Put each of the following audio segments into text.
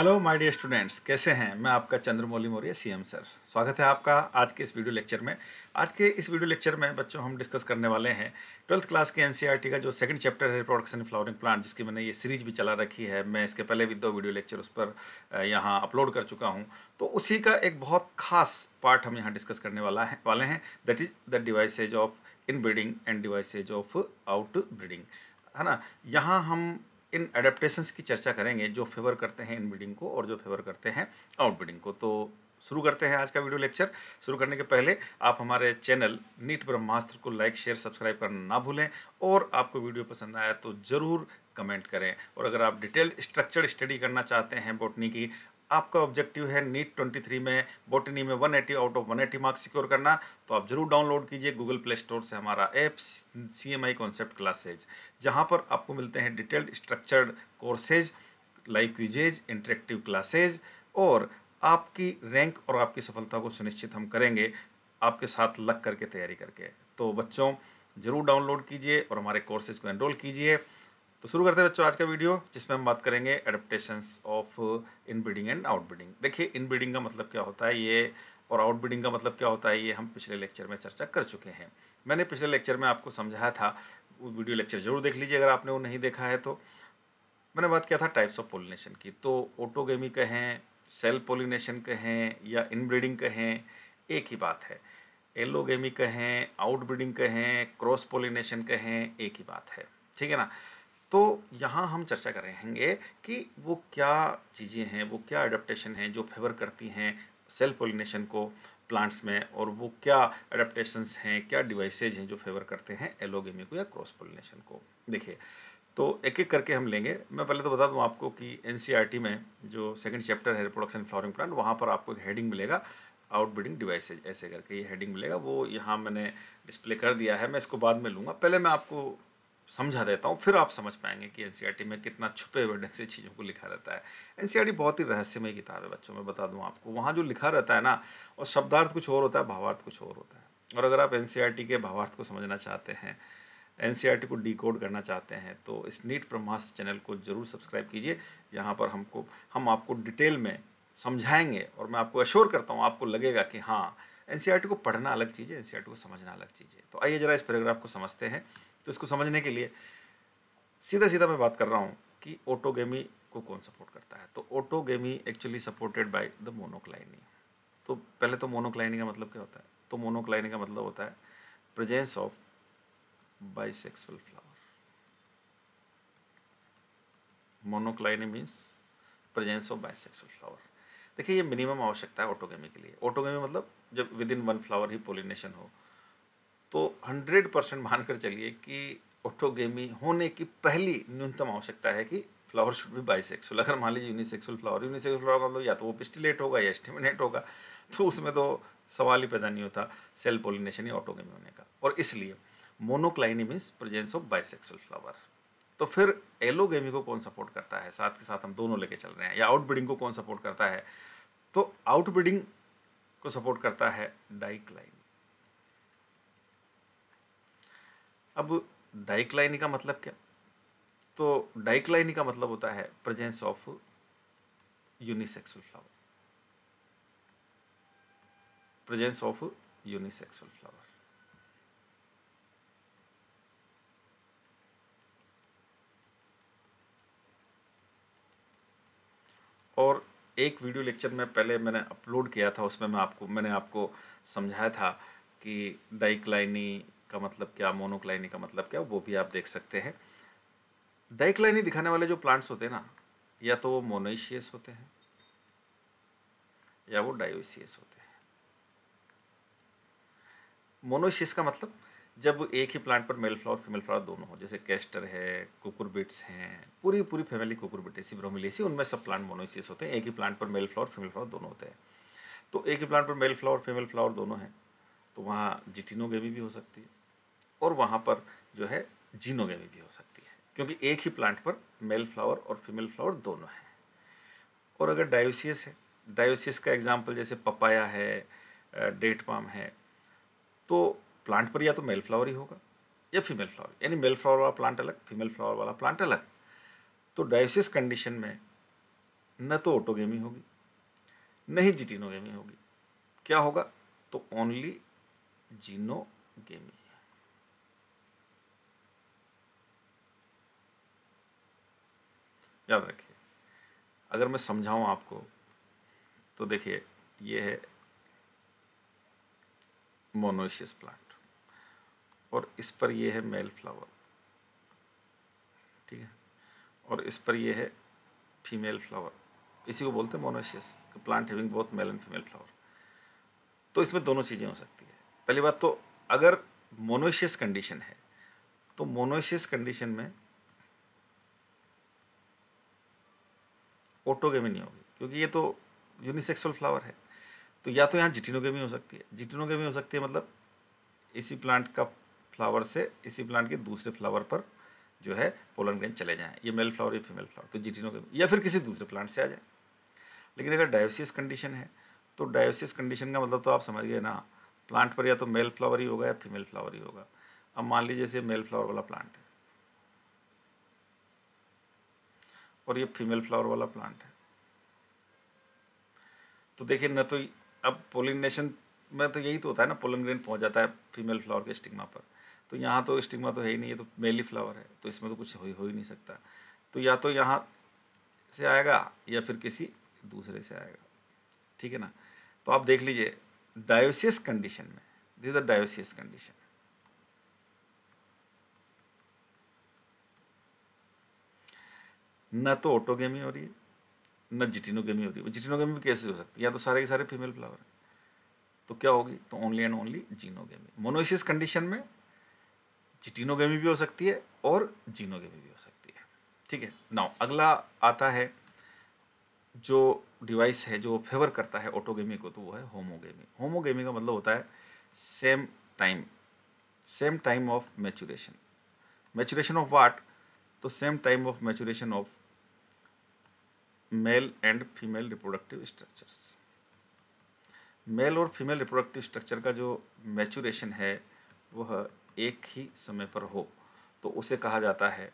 Hello my dear students कैसे हैं? मैं आपका चंद्रमौली मौर्य सीएम सर स्वागत है आपका आज के इस वीडियो लेक्चर में। आज के इस वीडियो लेक्चर में बच्चों, हम डिस्कस करने वाले हैं ट्वेल्थ क्लास के एनसीईआरटी का जो सेकंड चैप्टर है प्रोडक्शन फ्लावरिंग प्लांट जिसकी मैंने ये सीरीज़ भी चला रखी है। मैं इसके पहले भी दो वीडियो लेक्चर उस पर यहाँ अपलोड कर चुका हूँ। तो उसी का एक बहुत खास पार्ट हम यहाँ डिस्कस करने वाला है, वाले हैं। That is the devices of in breeding and devices of out breeding है ना? यहाँ हम इन एडेप्टेशंस की चर्चा करेंगे जो फेवर करते हैं इन बिल्डिंग को और जो फेवर करते हैं आउट बिल्डिंग को। तो शुरू करते हैं आज का वीडियो लेक्चर शुरू करने के पहले आप हमारे चैनल नीट ब्रह्मास्त्र को लाइक शेयर सब्सक्राइब करना ना भूलें और आपको वीडियो पसंद आया तो ज़रूर कमेंट करें। और अगर आप डिटेल स्ट्रक्चर स्टडी करना चाहते हैं बोटनी की आपका ऑब्जेक्टिव है नीट 23 में बोटनी में 180 आउट ऑफ़ 180 मार्क्स सिक्योर करना तो आप ज़रूर डाउनलोड कीजिए गूगल प्ले स्टोर से हमारा app C M I concept classes जहाँ पर आपको मिलते हैं detailed structured courses live quizzes interactive classes और आपकी रैंक और आपकी सफलता को सुनिश्चित हम करेंगे, आपके साथ लग करके तैयारी करके। तो बच्चों, ज़रूर डाउनलोड कीजिए और हमारे कोर्सेज को एनरोल कीजिए। तो शुरू करते हैं बच्चों आज का वीडियो, जिसमें हम बात करेंगे adaptations of in breeding and out breeding देखिए इन ब्रीडिंग का मतलब क्या होता है ये, और आउट ब्रीडिंग का मतलब क्या होता है ये हम पिछले लेक्चर में चर्चा कर चुके हैं। मैंने पिछले लेक्चर में आपको समझाया था, वो वीडियो लेक्चर ज़रूर देख लीजिए अगर आपने वो नहीं देखा है तो। मैंने बात किया था टाइप्स ऑफ़ पोलिनेशन की तो ऑटोगेमी कहें सेल पोलिनेशन कहें, या इन ब्रीडिंग कहें, एक ही बात है। एलोगेमी कहें आउट ब्रीडिंग कहें क्रॉस पोलिनेशन कहें, एक ही बात है। ठीक है ना? तो यहाँ हम चर्चा कर रहे हैं कि वो क्या चीज़ें हैं, वो क्या अडेप्टेशन हैं जो फेवर करती हैं सेल पोलिनेशन को प्लांट्स में और वो क्या अडेप्टेशंस हैं, क्या डिवाइसेज हैं जो फेवर करते हैं एलोगेमी को या क्रॉस पोलिनेशन को। देखिए तो एक एक करके हम लेंगे। मैं पहले तो बता दूँ आपको कि एन में जो सेकंड चैप्टर है रिप्रोडक्शन फ्लावरिंग प्लांट वहाँ पर आपको एक हेडिंग मिलेगा आउट ब्रीडिंग डिवाइसेज ऐसे करके ये हेडिंग मिलेगा। वो यहाँ मैंने डिस्प्ले कर दिया है, मैं इसको बाद में लूँगा। पहले मैं आपको समझा देता हूँ, फिर आप समझ पाएँगे कि एन में कितना छुपे हुए ढंग से चीज़ों को लिखा रहता है। एन बहुत ही रहस्यमय किताब है, बच्चों, में बता दूँ आपको। वहाँ जो लिखा रहता है ना, और शब्दार्थ कुछ और होता है, भावार्थ कुछ और होता है। और अगर आप एन के भावार्थ को समझना चाहते हैं एन को डी करना चाहते हैं तो इस नीट ब्रह्मास्त्र चैनल को ज़रूर सब्सक्राइब कीजिए। यहाँ पर हमको, हम आपको डिटेल में समझाएँगे, और मैं आपको अश्योर करता हूँ, आपको लगेगा कि हाँ एन को पढ़ना अलग चीज़ है एन को समझना अलग चीज़ है। तो आइए ज़रा इस पैराग्राफ को समझते हैं। तो इसको समझने के लिए सीधा सीधा मैं बात कर रहा हूँ कि ऑटोगेमी को कौन सपोर्ट करता है? तो autogamy actually supported by the monocliny तो पहले तो मोनोक्लाइनी का मतलब क्या होता है? तो मोनोक्लाइनी का मतलब होता है presence of bisexual flower monocliny means presence of bisexual flower देखिए, ये मिनिमम आवश्यकता है ऑटोगेमी के लिए. ऑटोगेमी मतलब जब विद इन वन फ्लावर ही पोलिनेशन हो तो हंड्रेड परसेंट मानकर चलिए कि ऑटोगेमी होने की पहली न्यूनतम आवश्यकता है कि फ्लावर शुड भी बाइसेक्सुअल अगर मान लीजिए यूनिसेक्सुअल फ्लावर यूनिसेक्सुअल फ्लावर मतलब या तो वो पिस्टिलेट होगा या स्टिमिनेट होगा तो उसमें तो सवाल ही पैदा नहीं होता सेल पोलिनेशन या ऑटोगेमी होने का। और इसलिए monocliny means presence of bisexual flower तो फिर एलोगेमी को कौन सपोर्ट करता है? साथ के साथ हम दोनों लेके चल रहे हैं। या आउट ब्रीडिंग को कौन सपोर्ट करता है? तो आउट ब्रीडिंग को सपोर्ट करता है डाइक्लाइन अब डाइक्लाइनी का मतलब क्या? तो डाइक्लाइनी का मतलब होता है presence of unisexual flower presence of unisexual flower और एक वीडियो लेक्चर में पहले मैंने अपलोड किया था, उसमें मैं आपको, मैंने आपको समझाया था कि डाइक्लाइनी का मतलब क्या मोनोक्लाइनी का मतलब क्या, वो भी आप देख सकते हैं। डाइक्लाइनी दिखाने वाले जो प्लांट्स होते हैं ना, या तो वो मोनोइशियस होते हैं, या वो डायोशियस होते हैं। मोनोशियस का मतलब जब एक ही प्लांट पर मेल फ्लावर फीमेल फ्लावर दोनों हो, जैसे कैस्टर है कुकुरबिट्स हैं पूरी पूरी फैमिली कुकुरबिटेसी ब्रोमिलेसी उनमें सब प्लांट मोनोशियस होते हैं। एक ही प्लांट पर मेल फ्लावर फीमेल फ्लावर दोनों होते हैं। तो एक ही प्लांट पर मेल फ्लावर फीमेल फ्लावर दोनों हैं तो वहाँ जिटिनोगेमी भी हो सकती है। और वहाँ पर जो है जीनोगेमी भी हो सकती है, क्योंकि एक ही प्लांट पर मेल फ्लावर और फीमेल फ्लावर दोनों हैं। और अगर डायोसियस है डायोसियस का एग्ज़ाम्पल जैसे पपाया है डेट पाम है तो प्लांट पर या तो मेल फ्लावर ही होगा, या फीमेल फ्लावर यानी मेल फ्लावर वाला प्लांट अलग फीमेल फ्लावर वाला प्लांट अलग। तो डायोसिस कंडीशन में न तो ऑटोगेमी होगी, न ही जिटिनोगेमी होगी। क्या होगा? तो ओनली जीनोगेमी। याद रखिए। अगर मैं समझाऊं आपको तो देखिए, ये है मोनोशियस प्लांट। और इस पर ये है मेल फ्लावर। ठीक है? और इस पर ये है फीमेल फ्लावर। इसी को बोलते हैं monoecious plant having both male and female flower. तो इसमें दोनों चीज़ें हो सकती है। पहली बात तो अगर मोनोशियस कंडीशन है तो मोनोशियस कंडीशन में ऑटोगेमी नहीं होगी, क्योंकि ये तो यूनिसेक्सुअल फ्लावर है। तो या तो यहाँ जिटिनोगेमी हो सकती है। जिटिनोगेमी हो सकती है मतलब इसी प्लांट का फ्लावर से इसी प्लांट के दूसरे फ्लावर पर जो है पोलन ग्रेन चले जाएँ। ये मेल फ्लावर या फीमेल फ्लावर तो जिटिनोगेमी या फिर किसी दूसरे प्लांट से आ जाए। लेकिन अगर डायोसिस कंडीशन है तो डायोसिस कंडीशन का मतलब तो आप समझिए ना प्लांट पर या तो मेल फ्लावर ही होगा या फीमेल फ्लावर ही होगा। अब मान लीजिए जैसे मेल फ्लावर वाला प्लांट है। और ये फीमेल फ्लावर वाला प्लांट है। तो देखिए, न तो अब पोलिनेशन में तो यही तो होता है ना पोलन ग्रेन पहुँच जाता है फीमेल फ्लावर के स्टिग्मा पर। तो यहाँ तो स्टिग्मा तो है ही नहीं है तो मेली फ्लावर है तो इसमें तो कुछ हो, ही हो ही नहीं सकता। तो या तो यहाँ से आएगा, या फिर किसी दूसरे से आएगा। ठीक है ना? तो आप देख लीजिए डायोसियस कंडीशन में दिस द डायोसियस कंडीशन न तो ऑटोगेमी हो रही है, न जिटिनोगेमी हो रही है। जिटिनोगेमी भी कैसे हो सकती है? या तो सारे के सारे फीमेल फ्लावर हैं। तो क्या होगी? तो only and only xenogamy monoecious condition में जिटिनोगेमी भी हो सकती है और जीनोगेमी भी हो सकती है। ठीक है? नाउ अगला आता है जो डिवाइस है, जो फेवर करता है ऑटोगेमी को तो वो है होमोगेमी होमोगेमी का मतलब होता है same time same time of maturation maturation of what तो same time of maturation of male and female reproductive structures male और फीमेल रिप्रोडक्टिव स्ट्रक्चर का जो मैचुरेशन है, वह एक ही समय पर हो तो उसे कहा जाता है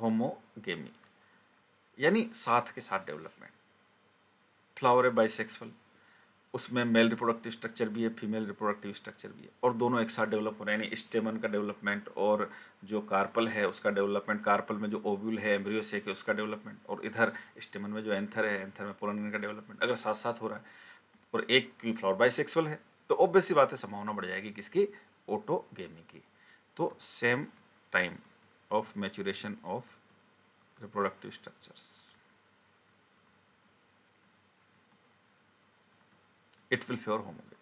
होमोगेमी यानी साथ के साथ डेवलपमेंट फ्लावर बाइसेक्सुअल उसमें मेल रिप्रोडक्टिव स्ट्रक्चर भी है फीमेल रिप्रोडक्टिव स्ट्रक्चर भी है। और दोनों एक साथ डेवलप हो रहे हैं, यानी स्टेमन का डेवलपमेंट और जो कार्पल है, उसका डेवलपमेंट कार्पल में जो ओव्यूल है एम्ब्रियो से है उसका डेवलपमेंट और इधर स्टेमन में जो एंथर है एंथर में पोलन का डेवलपमेंट अगर साथ साथ हो रहा है, और एक की फ्लावर बाइसेक्सुअल है तो ऑब्वियसली बात है, संभावना बढ़ जाएगी किसकी? ओटोगेमी की। तो same time of maturation of reproductive structures it will favour homogamy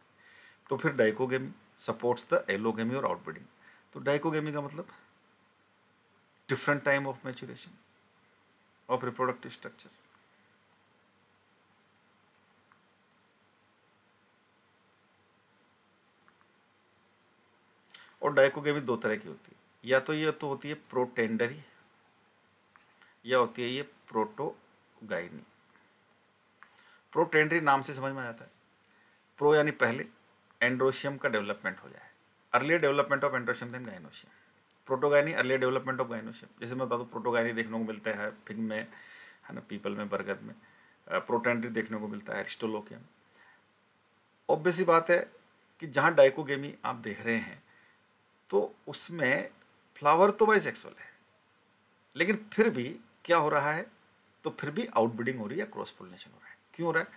तो फिर डाइकोगेमी सपोर्ट्स द एलोगेमी और आउटब्रीडिंग तो डाइकोगेमी का मतलब different time of maturation of reproductive structure और डाइकोगेमी दो तरह की होती है। या तो ये तो होती है प्रोटेंडरी या होती है ये प्रोटोगाइनी प्रोटेंडरी नाम से समझ में आ जाता है प्रो यानी पहले एंड्रोशियम का डेवलपमेंट हो जाए। Earlier development of androecium then gynoecium protogyny earlier development of gynoecium जैसे मैं बता दूँ प्रोटोगाइनी देखने को मिलता है फिग में, है ना पीपल में, बरगद में। प्रोटेंड्री देखने को मिलता है एरिस्टोलोकियम ऑब्वियसली बात है कि जहाँ डाइकोगेमी आप देख रहे हैं तो उसमें फ्लावर तो बाई सेक्सुअल है। लेकिन फिर भी क्या हो रहा है? तो फिर भी आउटब्रीडिंग हो रही है क्रॉस पोलिनेशन हो रहा है। क्यों हो रहा है?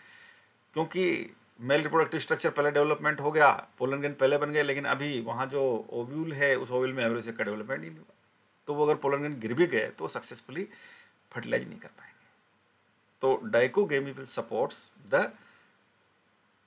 क्योंकि मेल रिप्रोडक्टिव स्ट्रक्चर पहले डेवलपमेंट हो गया पोलन गेन पहले बन गए, लेकिन अभी वहाँ जो ओव्यूल है, उस ओव्यूल में एवरेज का डेवलपमेंट नहीं हुआ। तो वो अगर पोलन गेन गिर भी गए तो सक्सेसफुली फर्टिलाइज नहीं कर पाएँगे। तो dichogamy will supports the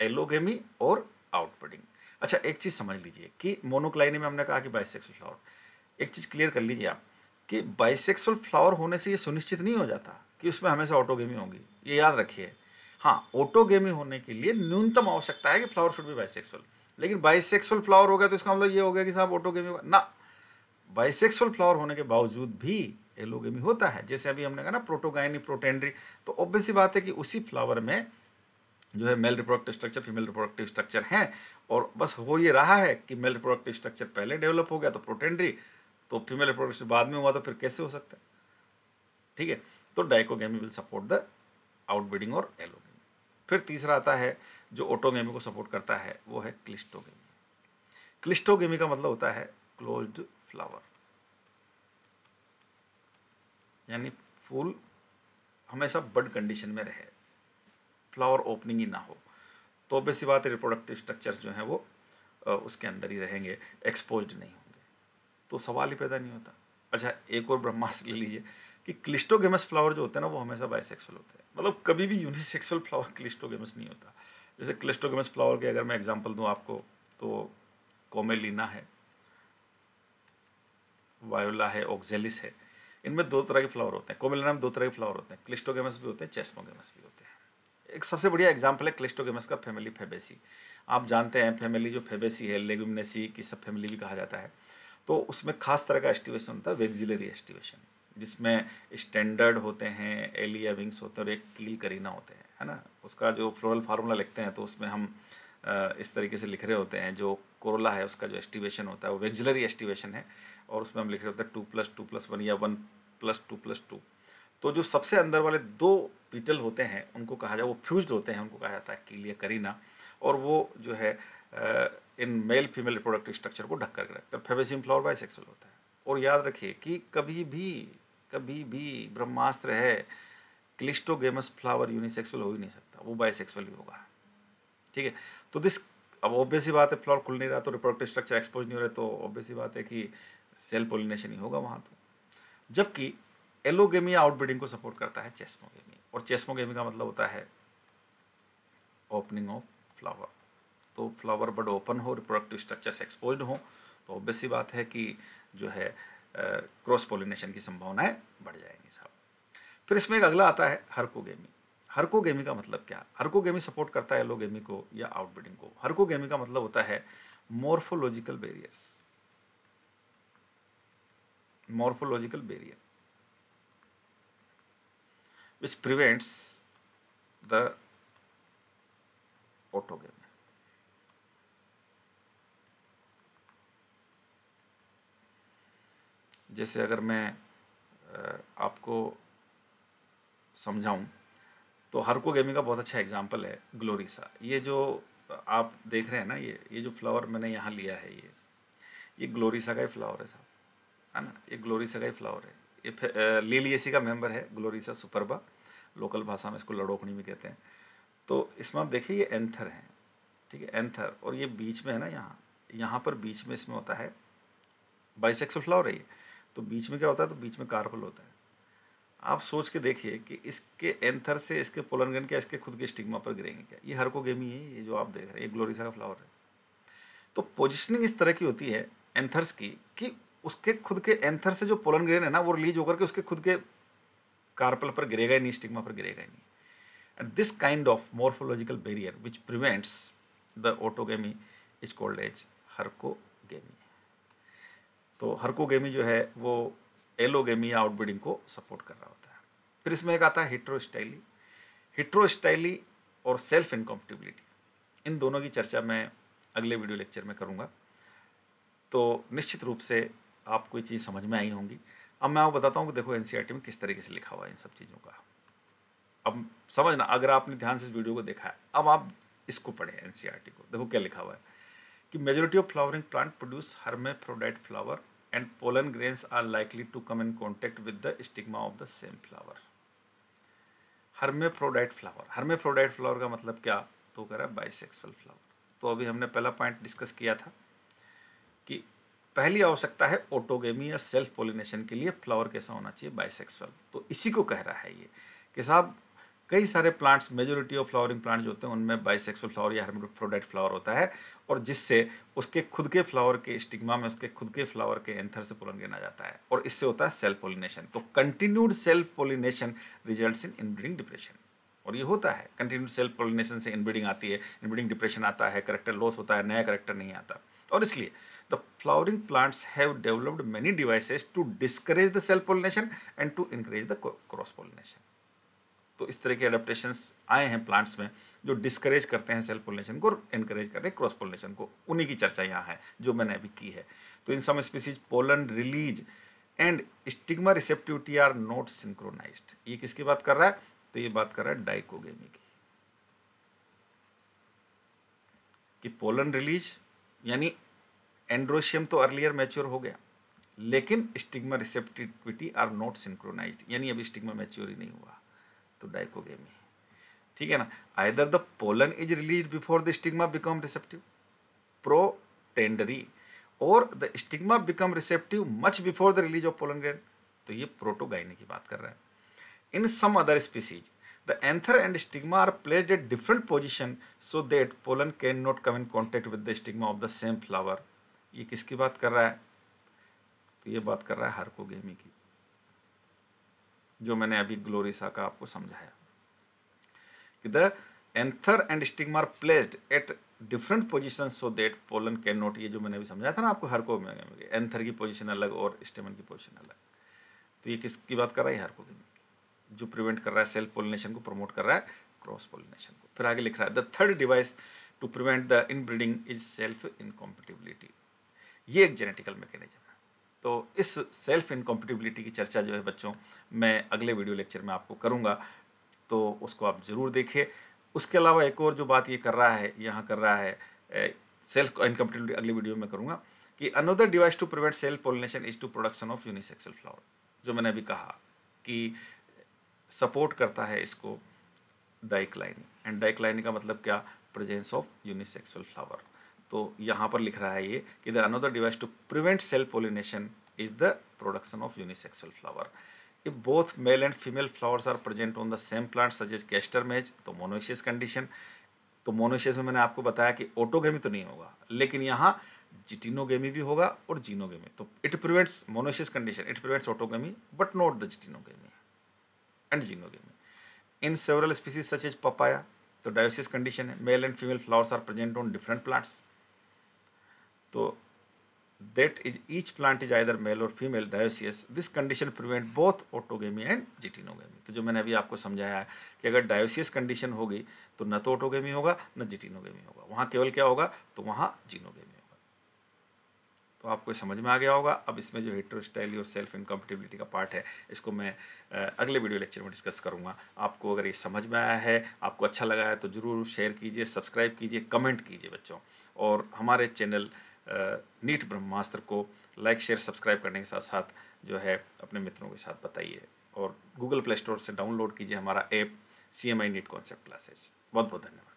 allogamy और आउटब्रीडिंग अच्छा एक चीज़ समझ लीजिए कि मोनोक्लाइनी में हमने कहा कि बाइसेक्सुअल फ्लावर एक चीज़ क्लियर कर लीजिए आप कि बाइसेक्सुअल फ्लावर होने से ये सुनिश्चित नहीं हो जाता कि उसमें हमेशा ऑटोगेमी होगी। ये याद रखिए हाँ ऑटोगेमी होने के लिए न्यूनतम आवश्यकता है कि फ्लावर शुड भी बाइसेक्सुअल लेकिन बाइसेक्सुअल फ्लावर हो गया तो इसका मतलब ये हो गया कि साहब ऑटोगेमी होगा ना बाइसेक्सुअल फ्लावर होने के बावजूद भी एलोगेमी होता है। जैसे अभी हमने कहा ना प्रोटोगाइनी प्रोटेंड्री तो ऑब्वियसली बात है कि उसी फ्लावर में जो है male reproductive structure female reproductive structure हैं और बस हो ये रहा है कि मेल रिप्रोडक्टिव स्ट्रक्चर पहले डेवलप हो गया तो प्रोटेंड्री तो फीमेल रिप्रोडक्शन बाद में हुआ तो फिर कैसे हो सकता है? ठीक है? तो dichogamy will support the outbreeding और एलोगेमी फिर तीसरा आता है जो ऑटोगेमी को सपोर्ट करता है, वो है क्लिस्टोगेमी। क्लिस्टोगेमी का मतलब होता है क्लोज्ड फ्लावर यानी फूल हमेशा बड कंडीशन में रहे। फ्लावर ओपनिंग ही ना हो। तो बेसी बात रिप्रोडक्टिव स्ट्रक्चर्स जो हैं वो उसके अंदर ही रहेंगे एक्सपोज नहीं होंगे। तो सवाल ही पैदा नहीं होता। अच्छा एक और ब्रह्मास्त्र ले लीजिए। कि क्लिस्टोगेमस फ्लावर जो होते हैं ना, वो हमेशा बाइसेक्सुअल होते हैं। मतलब कभी भी यूनिसेक्सुअल फ्लावर क्लिस्टोगेमस नहीं होता। जैसे क्लिस्टोगेमस फ्लावर के अगर मैं एग्जांपल दूँ आपको तो कोमेलिना है, वायोला है ऑक्जेलिस है, इनमें दो तरह के फ्लावर होते हैं। कोमेलिना में दो तरह के फ्लावर होते हैं। क्लिस्टोगेमस भी होते हैं, चेस्मोगेमस भी होते हैं। एक सबसे बढ़िया एग्ज़ाम्पल है क्लिस्टोगेमस का फैमिली फेबेसी आप जानते हैं फैमिली जो फेबेसी है लेगुमनेसी की सब फैमिली भी कहा जाता है। तो उसमें खास तरह का एस्टिवेशन होता है वेक्जिलरी एस्टिवेशन जिसमें स्टैंडर्ड होते हैं एलिया विंग्स होते हैं और एक कील करीना होते हैं, है ना? उसका जो फ्लोरल फार्मूला लिखते हैं तो उसमें हम इस तरीके से लिख रहे होते हैं, जो कोरोला है, उसका जो एस्टिवेशन होता है, वो वेक्जिलरी एस्टिवेशन है, और उसमें हम लिख रहे होते हैं two plus two plus one या one plus two plus two तो जो सबसे अंदर वाले दो पीटल होते हैं, उनको कहा जाए वो फ्यूज होते हैं, उनको कहा जाता है कीलिया करीना, और वो जो है इन मेल फीमेल रिप्रोडक्टिव स्ट्रक्चर को ढक कर रखते हैं। फेबेसियम फ्लावर बाइसेक्सुअल होता है। और याद रखिए कि कभी भी कभी भी ब्रह्मास्त्र है क्लिस्टोगेमस फ्लावर यूनिसेक्सुअल हो ही नहीं सकता, वो बाइसेक्सुअल ही होगा। ठीक है? तो दिस अब ऑब्वियस ही बात है फ्लावर खुल नहीं रहा तो रिप्रोडक्टिव स्ट्रक्चर एक्सपोज नहीं हो रहा तो ऑब्वियस ही बात है कि सेल पोलिनेशन ही होगा वहाँ तो। जबकि एलोगेमी आउटब्रीडिंग को सपोर्ट करता है चेस्मोगेमी और चेस्मोगेमी का मतलब होता है ओपनिंग ऑफ़ फ्लावर तो फ्लावर बड ओपन हो रिप्रोडक्टिव स्ट्रक्चर एक्सपोज हो तो ऑब्वियस ही बात है कि जो है क्रॉस पोलिनेशन की संभावनाएँ बढ़ जाएँगी साहब। फिर इसमें एक अगला आता है हरकोगेमी हरकोगेमी का मतलब क्या? हरकोगेमी सपोर्ट करता है एलोगेमी को या आउटब्रीडिंग को। हरकोगेमी का मतलब होता है morphological barriers morphological barrier which prevents the autogamy. जैसे अगर मैं आपको समझाऊं तो हरकोगेमी का बहुत अच्छा एग्जांपल है ग्लोरिसा ये जो आप देख रहे हैं ना, ये ये जो फ्लावर मैंने यहाँ लिया है ये ये ग्लोरिसा का ही फ्लावर है साहब, है ना? ये ग्लोरिसा का ही फ्लावर है। ये लीलियसी का मेंबर है ग्लोरिसा सुपरबा लोकल भाषा में इसको लड़ोकनी भी कहते हैं। तो इसमें आप देखिए, ये एंथर है, ठीक है? एंथर और ये बीच में है ना यहाँ यहाँ पर बीच में इसमें होता है बाइसेक्सुअल फ्लावर है ये। तो बीच में क्या होता है? तो बीच में कार्पल होता है। आप सोच के देखिए कि इसके एंथर से इसके पोलनगन क्या इसके खुद के स्टिग्मा पर गिरेंगे क्या? ये हर को गेमी है ये जो आप देख रहे हैं ग्लोरिसा का फ्लावर है। तो पोजिशनिंग इस तरह की होती है एंथर्स की कि उसके खुद के एंथर से जो पोलन ग्रेन है ना, वो रिलीज़ होकर के उसके खुद के कार्पल पर गिरेगा ही नहीं, स्टिग्मा पर गिरेगा ही नहीं। And this kind of morphological barrier which prevents the autogamy is called as herkogamy तो हर्कोगेमी जो है, वो एलोगेमी या आउटब्रीडिंग को सपोर्ट कर रहा होता है। फिर इसमें एक आता है हिट्रोस्टाइली। हिट्रोस्टाइली और सेल्फ इनकॉम्पिटिबिलिटी इन दोनों की चर्चा मैं अगले वीडियो लेक्चर में करूँगा। तो निश्चित रूप से आपको ये चीज़ समझ में आई होंगी। अब मैं आपको बताता हूँ कि देखो एन e में किस तरीके से लिखा हुआ है इन सब चीज़ों का। अब समझना, अगर आपने ध्यान से इस वीडियो को देखा है, अब आप इसको पढ़ें एन e को। देखो क्या लिखा हुआ है कि, majority of flowering plant produce hermaphrodite flower and pollen grains are likely to come in contact with the stigma of the same flower hermaphrodite flower hermaphrodite flower का मतलब क्या? तो कह रहा है बाइसेक्सुअल फ्लावर तो अभी हमने पहला पॉइंट डिस्कस किया था कि पहली आवश्यकता है ऑटोगेमी या सेल्फ पोलिनेशन के लिए फ्लावर कैसा होना चाहिए बाइसेक्सुअल तो इसी को कह रहा है ये कि साहब कई सारे plants majority of flowering plant जो होते हैं, उनमें बाइसेक्सुअल फ्लावर या हर्मोफ्रोडाइट फ्लावर होता है, और जिससे उसके खुद के फ्लावर के स्टिग्मा में, उसके खुद के फ्लावर के एंथर से पोलन गिना जाता है, और इससे होता है सेल्फ पोलिनेशन तो continued self pollination result in inbreeding depression और ये होता है कंटिन्यूड सेल्फ पोलिनेशन से इनब्रीडिंग आती है इनब्रीडिंग डिप्रेशन आता है करेक्टर लॉस होता है, नया करेक्टर नहीं आता. और इसलिए the flowering plants have developed many devices to discourage the self pollination and to encourage the cross pollination तो इस तरह के अडेप्टेशन आए हैं प्लांट्स में, जो डिस्करेज करते हैं सेल्फ पोलिनेशन को और इनकरेज करते हैं क्रॉस पोलिनेशन को। उन्हीं की चर्चा यहाँ है, जो मैंने अभी की है। तो in some species pollen release and stigma receptivity are not synchronized ये किसकी बात कर रहा है? तो ये बात कर रहा है डाइकोगेमी की। कि पोलन रिलीज़ यानी एंड्रोशियम तो अर्लियर मैच्योर हो गया, लेकिन stigma receptivity are not synchronize यानी अभी स्टिग्मा मैच्योर ही नहीं हुआ। तो डाइकोगेमी ठीक है ना? Either the pollen is release before the stigma become receptive protandry और the stigma become receptive much before the release of pollen grain तो ये प्रोटोगाइनी की बात कर रहा है। In some other species the anther and stigma are placed at different position so that pollen can not come in contact with the stigma of the same flower ये किसकी बात कर रहा है? तो ये बात कर रहा है हार्कोगेमी की। जो मैंने अभी ग्लोरिसा का आपको समझाया। कि the anther and stigma placed at different position so that pollen can not, ये जो मैंने अभी समझाया था ना आपको, हर को एंथर की पोजिशन अलग और स्टेमन की पोजिशन अलग। तो ये किसकी बात कर रहा है? हार्कोगेमी की। जो प्रिवेंट कर रहा है, सेल्फ पोलिनेशन को प्रमोट कर रहा है, क्रॉस पोलिनेशन को। फिर आगे लिख रहा है, the third device to prevent the inbreeding is self incompatibility. ये एक जेनेटिकल मैकेनिज्म है। तो इस सेल्फ इनकॉम्पिटिबिलिटी की चर्चा जो है बच्चों, मैं अगले वीडियो लेक्चर में आपको करूँगा। तो उसको आप ज़रूर देखिए। उसके अलावा एक और जो बात ये कर रहा है, यहाँ कर रहा है सेल्फ इनकम्पिटिबिलिटी अगली वीडियो में करूँगा कि another device to prevent self pollination is to production of unisexual flower जो मैंने अभी कहा कि सपोर्ट करता है इसको डाइक्लाइनी एंड डाइक्लाइनी का मतलब क्या? प्रेजेंस ऑफ़ यूनिसेक्सुअल फ्लावर तो यहाँ पर लिख रहा है ये कि the another device to prevent self pollination is the production of unisexual flower if both male and female flowers are present on the same plant, such as castor match तो monoecious condition तो monoecious में मैंने आपको बताया कि autogamy तो नहीं होगा, लेकिन यहाँ जिटिनोगेमी भी होगा और जीनोगेमी। तो it prevents monoecious condition it prevents autogamy but not the geitonogamy and xenogamy. In several species such as papaya तो डायोसिस कंडीशन है। Male and female flowers are present on different plants तो that is, each plant is either male or female dioecious this condition prevent both autogamy and geitonogamy तो जो मैंने अभी आपको समझाया है कि अगर डायोसियस कंडीशन होगी तो न तो ऑटोगेमी होगा, न जिटिनोगेमी होगा। वहाँ केवल क्या होगा? तो वहाँ जीनोगेमी होगा। तो आपको समझ में आ गया होगा। अब इसमें जो हेट्रोस्टाइली और सेल्फ इनकम्पिटिबिलिटी का पार्ट है, इसको मैं अगले वीडियो लेक्चर में डिस्कस करूँगा। आपको अगर ये समझ में आया है, आपको अच्छा लगा है तो ज़रूर शेयर कीजिए सब्सक्राइब कीजिए कमेंट कीजिए बच्चों। और हमारे चैनल नीट ब्रह्मास्त्र को लाइक शेयर सब्सक्राइब करने के साथ साथ जो है अपने मित्रों के साथ बताइए और गूगल प्ले स्टोर से डाउनलोड कीजिए हमारा app C M I NEET concept classes बहुत बहुत धन्यवाद।